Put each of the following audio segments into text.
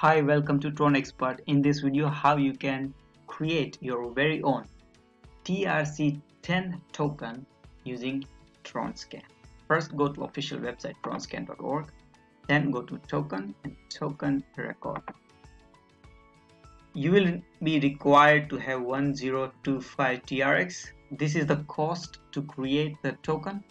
Hi, welcome to Tron Expert. In this video, how you can create your very own TRC10 token using TronScan. First, go to official website tronscan.org. Then go to token and token record. You will be required to have 1025 TRX. This is the cost to create the token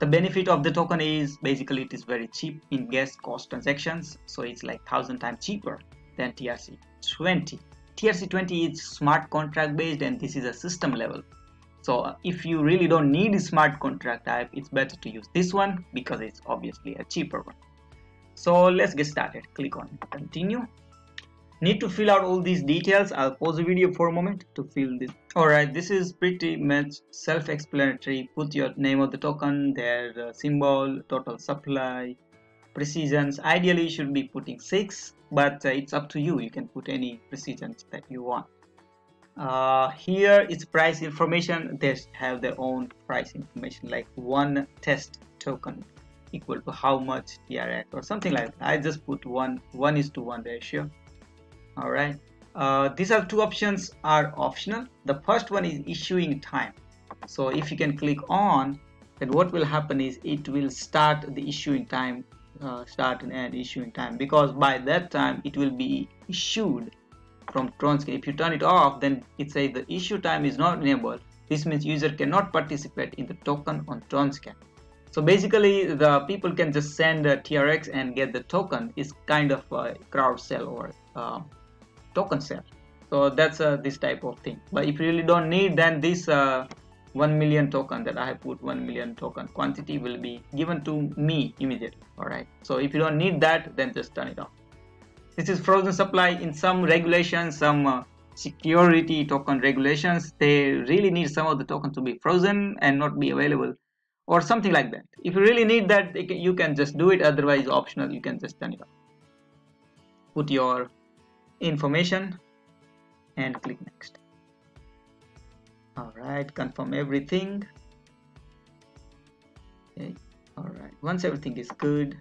the benefit of the token is basically it is very cheap in gas cost transactions so it's like thousand times cheaper than trc20 trc20 is smart contract based and this is a system level. So uh, if you really don't need a smart contract type it's better to use this one because it's obviously a cheaper one. So let's get started. Click on continue need to fill out all these details. I'll pause the video for a moment to fill this. All right this is pretty much self-explanatory. Put your name of the token their uh, symbol total supply precisions. Ideally you should be putting six but uh, it's up to you. You can put any precisions that you want. Uh, here it's price information. They have their own price information like one test token equal to how much TRX or something like that. I just put one one is to one ratio all right uh, these are two options are optional the first one is issuing time so if you can click on then what will happen is it will start the issuing time uh, start and end issuing time because by that time it will be issued from Tronscan. If you turn it off, then it says the issue time is not enabled. This means user cannot participate in the token on Tronscan. So basically, the people can just send a TRX and get the token. Is kind of a crowd sell or uh, token sale so that's uh, this type of thing. But if you really don't need then this uh, 1 million token that I have put 1 million token quantity will be given to me immediately. All right. So if you don't need that then just turn it off. This is frozen supply in some regulations some uh, security token regulations. They really need some of the token to be frozen and not be available or something like that. If you really need that you can just do it. Otherwise optional you can just turn it off. Put your information and click next. All right confirm everything. Okay all right once everything is good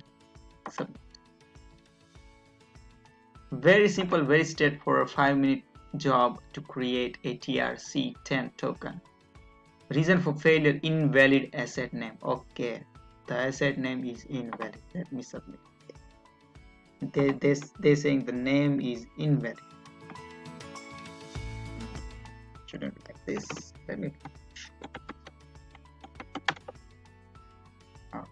submit very simple very straightforward five minute job to create a trc10 token. Reason for failure invalid asset name. Okay the asset name is invalid. Let me submit they, they, they're saying the name is invalid. Shouldn't be like this let me oh.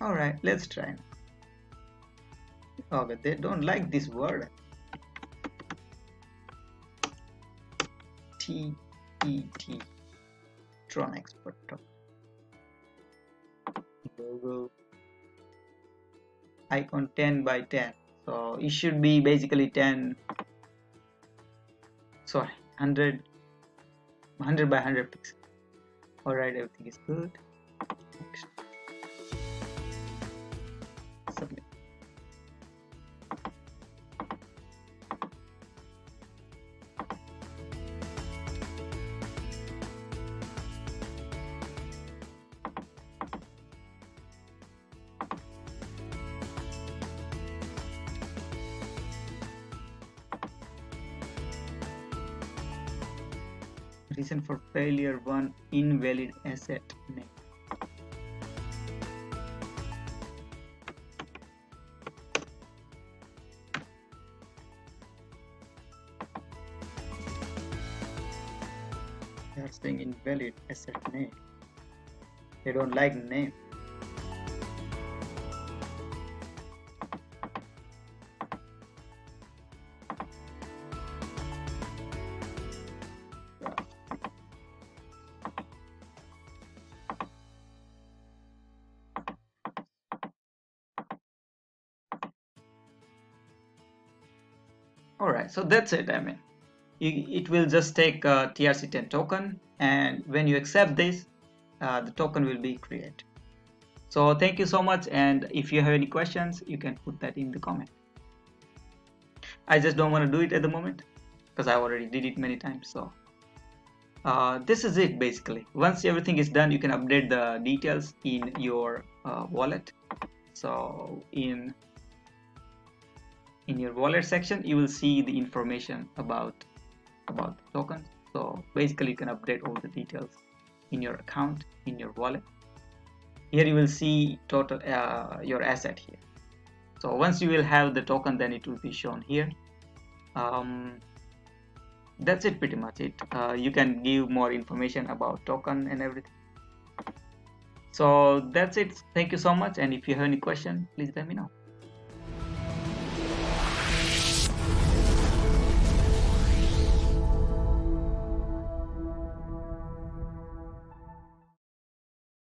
all right let's try okay they don't like this word. T E T. Tron expert. Logo icon 10 by 10 so it should be basically 10 sorry 100 100 by 100 pixels. All right everything is good. Submit reason for failure 1 invalid asset name. They are saying invalid asset name. They don't like name all right so that's it i mean. It will just take a trc10 token and when you accept this uh, the token will be created. So thank you so much and if you have any questions you can put that in the comment. I just don't want to do it at the moment because i already did it many times so. Uh, this is it basically. Once everything is done you can update the details in your uh, wallet. So in in your wallet section you will see the information about about the token so basically you can update all the details in your account in your wallet. Here you will see total uh, your asset here. So once you will have the token then it will be shown here. Um, that's it pretty much it. Uh, you can give more information about token and everything. So that's it. Thank you so much. And if you have any question please let me know